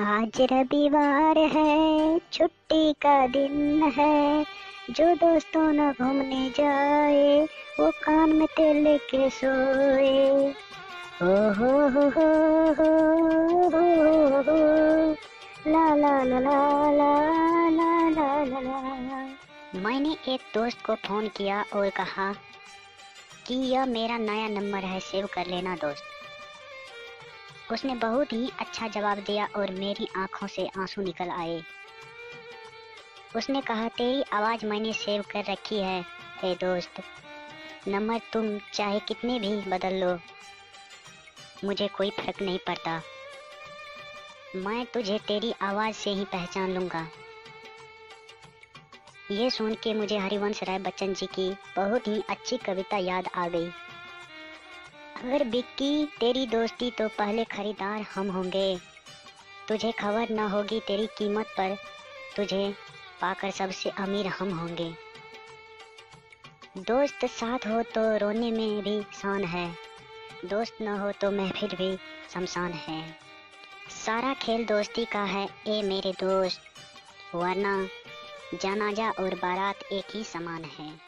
आज रविवार है, छुट्टी का दिन है। जो दोस्तों न घूमने जाए, वो कान में तेल लेके सोए। ओ हो हो हो हो हो हो। ला ला ला ला ला ला ला ला ला। मैंने एक दोस्त को फ़ोन किया और कहा कि यह मेरा नया नंबर है, सेव कर लेना दोस्त। उसने बहुत ही अच्छा जवाब दिया और मेरी आँखों से आँसू निकल आए। उसने कहा, तेरी आवाज़ मैंने सेव कर रखी है ए दोस्त। नंबर तुम चाहे कितने भी बदल लो। मुझे कोई फ़र्क नहीं पड़ता। मैं तुझे तेरी आवाज़ से ही पहचान लूँगा। ये सुन के मुझे हरिवंश राय बच्चन जी की बहुत ही अच्छी कविता याद आ गई। अगर बिक्की तेरी दोस्ती तो पहले खरीदार हम होंगे। तुझे खबर न होगी तेरी कीमत पर, तुझे पाकर सबसे अमीर हम होंगे। दोस्त साथ हो तो रोने में भी शान है, दोस्त न हो तो महफिल भी शमशान है। सारा खेल दोस्ती का है, ए मेरे दोस्त, वरना जनाजा और बारात एक ही समान है।